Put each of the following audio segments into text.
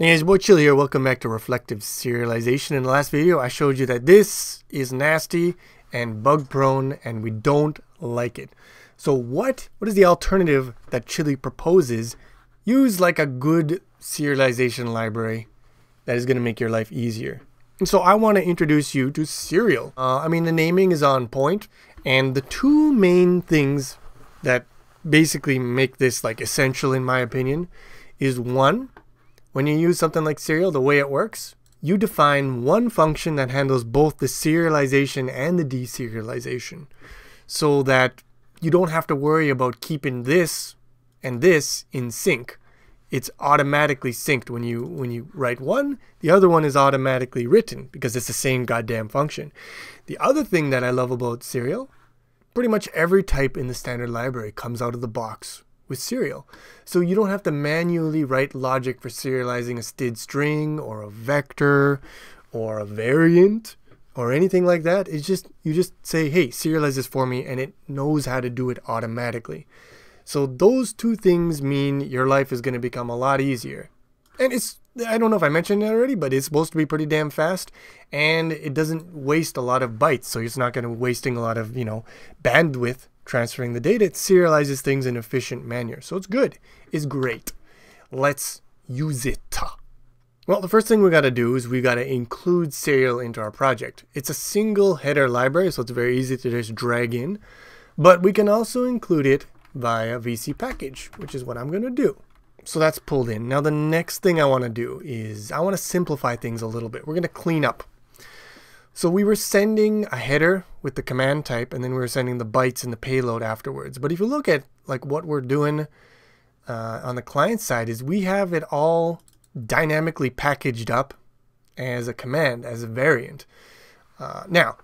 Hey guys, boy Chill here. Welcome back to Reflective Serialization. In the last video, I showed you that this is nasty and bug prone and we don't like it. So what, what is the alternative that Chili proposes? Use like a good serialization library that is going to make your life easier. And so I want to introduce you to Cereal. Uh, I mean, the naming is on point and the two main things that basically make this like essential in my opinion is one, when you use something like cereal, the way it works, you define one function that handles both the serialization and the deserialization so that you don't have to worry about keeping this and this in sync. It's automatically synced when you when you write one, the other one is automatically written because it's the same goddamn function. The other thing that I love about cereal, pretty much every type in the standard library comes out of the box with cereal. So you don't have to manually write logic for serializing a std string or a vector or a variant or anything like that. It's just you just say, "Hey, serialize this for me," and it knows how to do it automatically. So those two things mean your life is going to become a lot easier. And it's I don't know if I mentioned it already, but it's supposed to be pretty damn fast and it doesn't waste a lot of bytes, so it's not going to wasting a lot of, you know, bandwidth transferring the data. It serializes things in efficient manner. So it's good. It's great. Let's use it. Well, the first thing we got to do is we got to include cereal into our project. It's a single header library, so it's very easy to just drag in. But we can also include it via VC package, which is what I'm going to do. So that's pulled in. Now the next thing I want to do is I want to simplify things a little bit. We're going to clean up so we were sending a header with the command type, and then we were sending the bytes and the payload afterwards. But if you look at like what we're doing uh, on the client side is we have it all dynamically packaged up as a command, as a variant. Uh, now,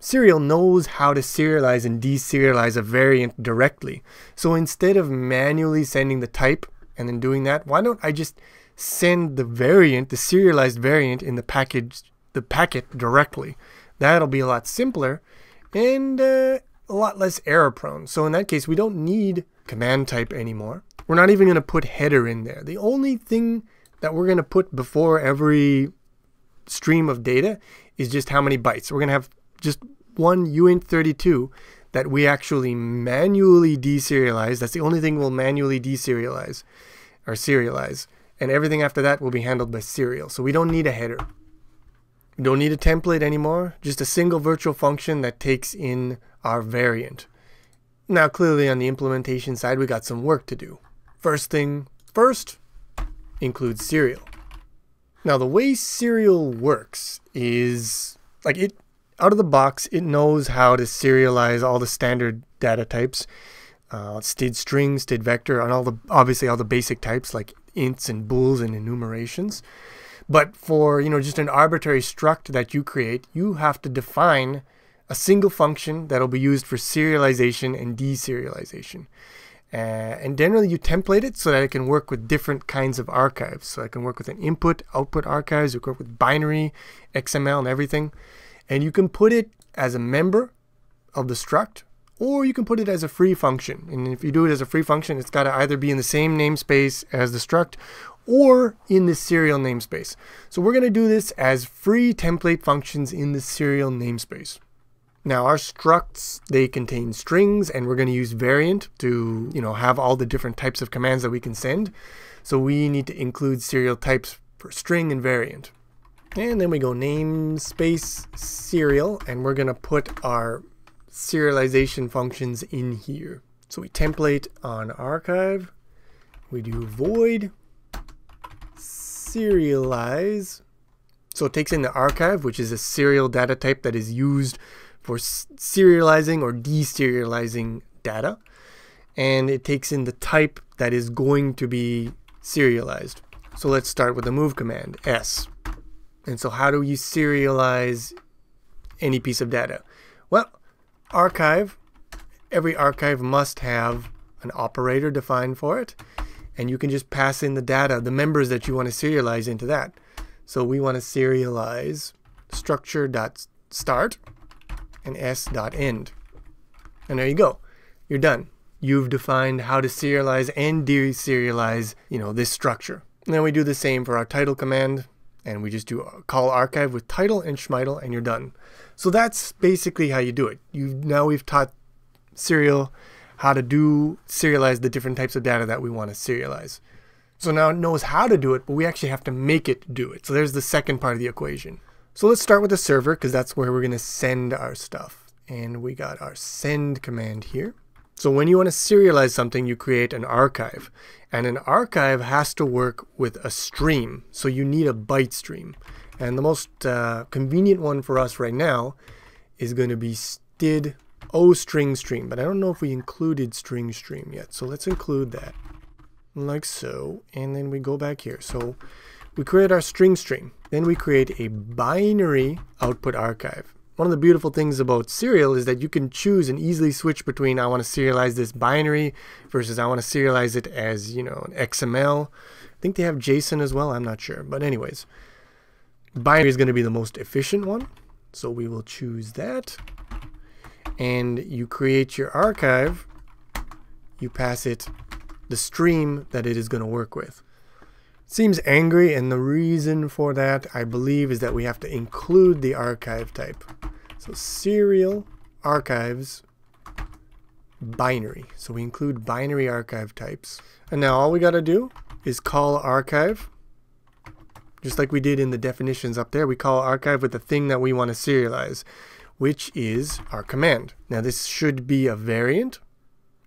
Cereal knows how to serialize and deserialize a variant directly. So instead of manually sending the type and then doing that, why don't I just send the variant, the serialized variant in the package the packet directly. That'll be a lot simpler and uh, a lot less error prone. So in that case, we don't need command type anymore. We're not even going to put header in there. The only thing that we're going to put before every stream of data is just how many bytes. We're going to have just one uint32 that we actually manually deserialize. That's the only thing we'll manually deserialize or serialize. And everything after that will be handled by cereal. So we don't need a header. Don't need a template anymore, just a single virtual function that takes in our variant. Now clearly on the implementation side we got some work to do. First thing first, include cereal. Now the way cereal works is like it out of the box it knows how to serialize all the standard data types uh, std string, std vector, and all the obviously all the basic types like ints and bools and enumerations. But for, you know, just an arbitrary struct that you create, you have to define a single function that'll be used for serialization and deserialization. Uh, and generally you template it so that it can work with different kinds of archives. So it can work with an input, output archives, you can work with binary, XML and everything. And you can put it as a member of the struct, or you can put it as a free function. And if you do it as a free function, it's got to either be in the same namespace as the struct, or in the cereal namespace. So we're going to do this as free template functions in the cereal namespace. Now our structs, they contain strings and we're going to use variant to, you know, have all the different types of commands that we can send. So we need to include cereal types for string and variant. And then we go namespace cereal and we're going to put our serialization functions in here. So we template on archive, we do void serialize. So it takes in the archive, which is a cereal data type that is used for serializing or deserializing data. And it takes in the type that is going to be serialized. So let's start with the move command, S. And so how do you serialize any piece of data? Well, archive, every archive must have an operator defined for it and you can just pass in the data, the members that you want to serialize into that. So we want to serialize structure.start and s.end. And there you go. You're done. You've defined how to serialize and deserialize, you know, this structure. And then we do the same for our title command and we just do call archive with title and schmitel and you're done. So that's basically how you do it. You Now we've taught Cereal how to do serialize the different types of data that we want to serialize. So now it knows how to do it, but we actually have to make it do it. So there's the second part of the equation. So let's start with the server because that's where we're going to send our stuff. And we got our send command here. So when you want to serialize something, you create an archive. And an archive has to work with a stream. So you need a byte stream. And the most uh, convenient one for us right now is going to be std o string stream. But I don't know if we included string stream yet. So let's include that like so. And then we go back here. So we create our string stream. Then we create a binary output archive. One of the beautiful things about Cereal is that you can choose and easily switch between I want to serialize this binary versus I want to serialize it as, you know, an XML. I think they have JSON as well. I'm not sure. But anyways, binary is going to be the most efficient one. So we will choose that. And you create your archive. You pass it the stream that it is going to work with seems angry and the reason for that I believe is that we have to include the archive type. So cereal archives binary. So we include binary archive types. And now all we got to do is call archive. Just like we did in the definitions up there, we call archive with the thing that we want to serialize, which is our command. Now this should be a variant.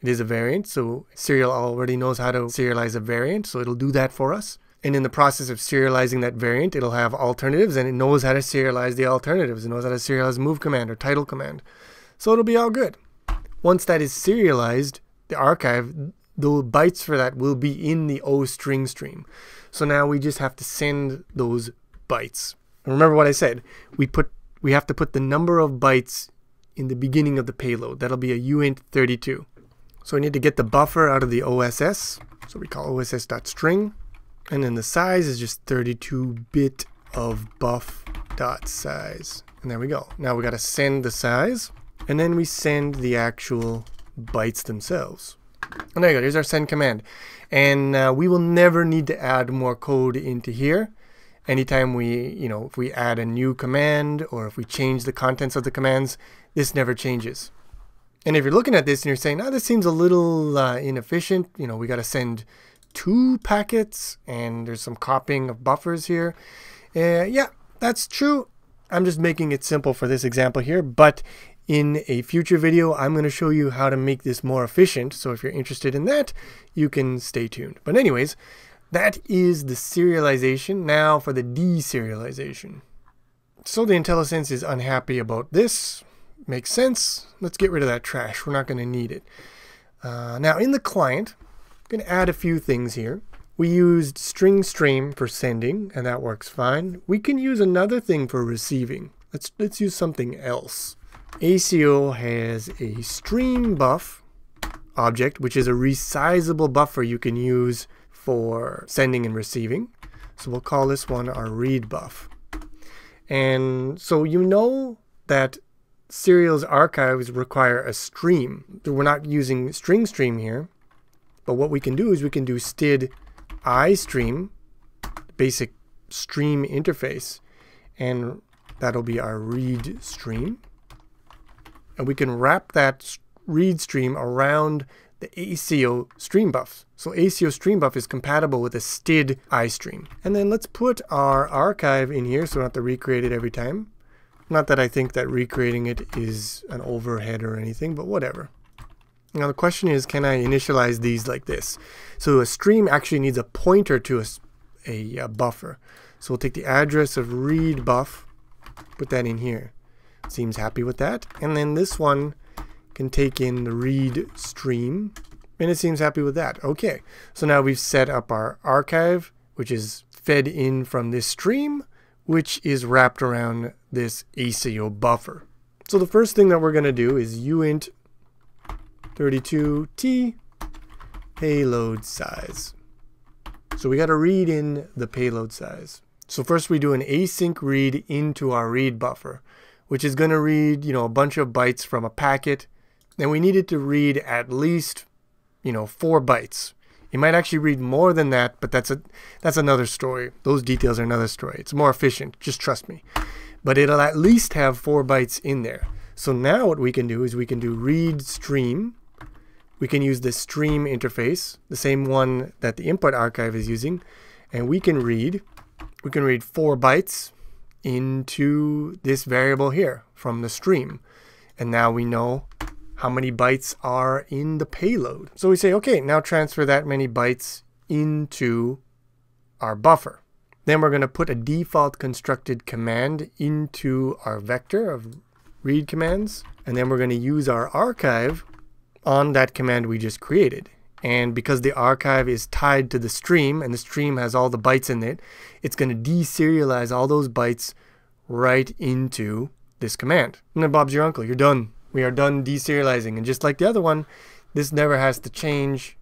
It is a variant, so Cereal already knows how to serialize a variant, so it'll do that for us. And in the process of serializing that variant, it'll have alternatives and it knows how to serialize the alternatives. It knows how to serialize move command or title command. So it'll be all good. Once that is serialized, the archive, the bytes for that will be in the O string stream. So now we just have to send those bytes. And remember what I said. We put we have to put the number of bytes in the beginning of the payload. That'll be a uint32. So we need to get the buffer out of the OSS. So we call OSS.string. And then the size is just 32-bit of buff dot size. And there we go. Now we got to send the size. And then we send the actual bytes themselves. And there you go. Here's our send command. And uh, we will never need to add more code into here. Anytime we, you know, if we add a new command or if we change the contents of the commands, this never changes. And if you're looking at this and you're saying, oh, this seems a little uh, inefficient, you know, we got to send two packets and there's some copying of buffers here. Uh, yeah, that's true. I'm just making it simple for this example here, but in a future video, I'm going to show you how to make this more efficient. So if you're interested in that, you can stay tuned. But anyways, that is the serialization. Now for the deserialization. So the IntelliSense is unhappy about this. Makes sense. Let's get rid of that trash. We're not going to need it. Uh, now in the client, I'm going to add a few things here. We used string stream for sending, and that works fine. We can use another thing for receiving. Let's, let's use something else. Asio has a stream buff object, which is a resizable buffer you can use for sending and receiving. So we'll call this one our read buff. And so you know that Cereal's archives require a stream. We're not using string stream here. But what we can do is we can do std iStream, basic stream interface, and that'll be our read stream. And we can wrap that read stream around the Asio stream buff. So Asio stream buff is compatible with a std iStream. And then let's put our archive in here so we don't have to recreate it every time. Not that I think that recreating it is an overhead or anything, but whatever. Now the question is, can I initialize these like this? So a stream actually needs a pointer to a, a, a buffer. So we'll take the address of read buff, put that in here. Seems happy with that. And then this one can take in the read stream, and it seems happy with that. Okay, so now we've set up our archive, which is fed in from this stream, which is wrapped around this Asio buffer. So the first thing that we're going to do is uint 32T payload size. So we got to read in the payload size. So first we do an async read into our read buffer, which is going to read, you know, a bunch of bytes from a packet. And we need it to read at least, you know, four bytes. It might actually read more than that, but that's a that's another story. Those details are another story. It's more efficient, just trust me. But it'll at least have four bytes in there. So now what we can do is we can do read stream. We can use the stream interface, the same one that the input archive is using, and we can read we can read four bytes into this variable here from the stream. And now we know how many bytes are in the payload. So we say, okay, now transfer that many bytes into our buffer. Then we're going to put a default constructed command into our vector of read commands. And then we're going to use our archive on that command we just created. And because the archive is tied to the stream and the stream has all the bytes in it, it's going to deserialize all those bytes right into this command. And then Bob's your uncle. You're done we are done deserializing. And just like the other one, this never has to change.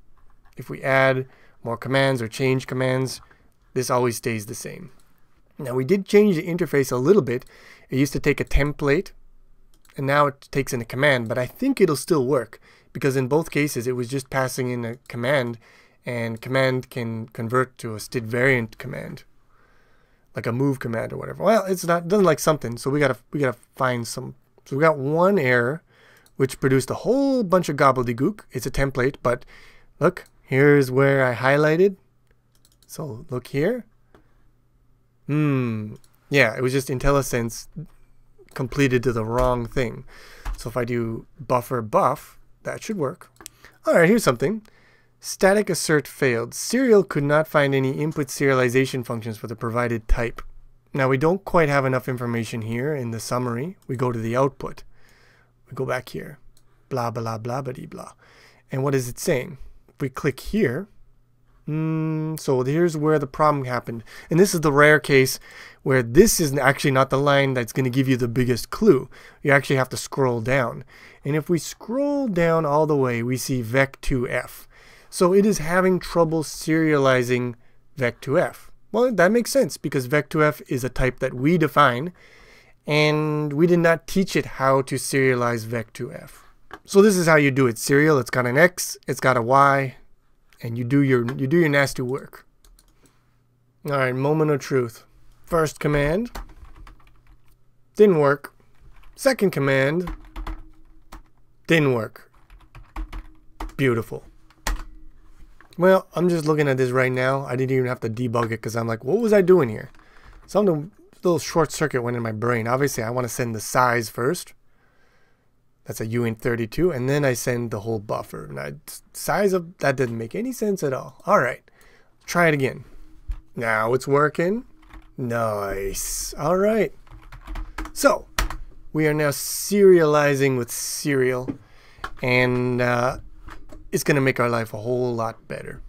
If we add more commands or change commands, this always stays the same. Now we did change the interface a little bit. It used to take a template and now it takes in a command, but I think it'll still work because in both cases it was just passing in a command and command can convert to a std variant command like a move command or whatever. Well, it's not doesn't like something, so we gotta we gotta find some so we got one error, which produced a whole bunch of gobbledygook. It's a template, but look, here's where I highlighted. So look here. Hmm. Yeah, it was just IntelliSense completed to the wrong thing. So if I do buffer buff, that should work. All right, here's something. Static assert failed. Cereal could not find any input serialization functions for the provided type. Now we don't quite have enough information here in the summary. We go to the output. We go back here. Blah, blah, blah, blah, blah. And what is it saying? If we click here, mm, so here's where the problem happened. And this is the rare case where this is actually not the line that's going to give you the biggest clue. You actually have to scroll down. And if we scroll down all the way, we see vec2f. So it is having trouble serializing vec2f. Well, that makes sense because vec2f is a type that we define and we did not teach it how to serialize vec2f. So this is how you do it. Cereal, it's got an X, it's got a Y, and you do your you do your nasty work. All right, moment of truth. First command didn't work. Second command didn't work. Beautiful. Well, I'm just looking at this right now. I didn't even have to debug it because I'm like, what was I doing here? Something, little short circuit went in my brain. Obviously, I want to send the size first. That's a uint32, and then I send the whole buffer. Now, size of that didn't make any sense at all. All right, try it again. Now it's working. Nice. All right. So we are now serializing with cereal, and uh, it's going to make our life a whole lot better.